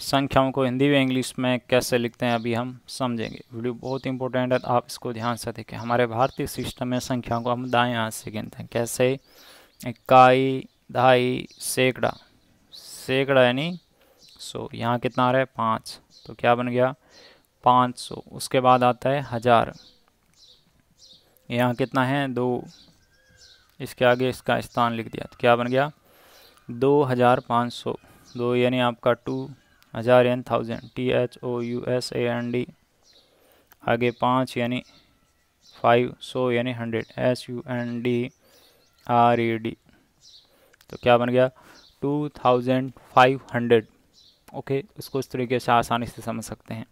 संख्याओं को हिंदी व इंग्लिश में कैसे लिखते हैं, अभी हम समझेंगे। वीडियो बहुत इंपॉर्टेंट है आप इसको ध्यान से देखें। हमारे भारतीय सिस्टम में संख्याओं को हम दाएँ हाथ से गिनते हैं। कैसे? इकाई ढाई सैकड़ा। सैकड़ा यानी सौ। यहाँ कितना आ रहा है? पाँच। तो क्या बन गया? पाँच सौ। उसके बाद आता है हज़ार। यहाँ कितना है? दो। इसके आगे इसका स्थान लिख दिया। तो क्या बन गया? दो हज़ार पाँच सौ। दो यानी आपका टू। हज़ार यानि thousand T H O U S A N D आगे पाँच, यानी फाइव सो, यानी hundred S U N D R E D तो क्या बन गया? Two thousand five hundred okay इसको इस तरीके से आसानी से समझ सकते हैं।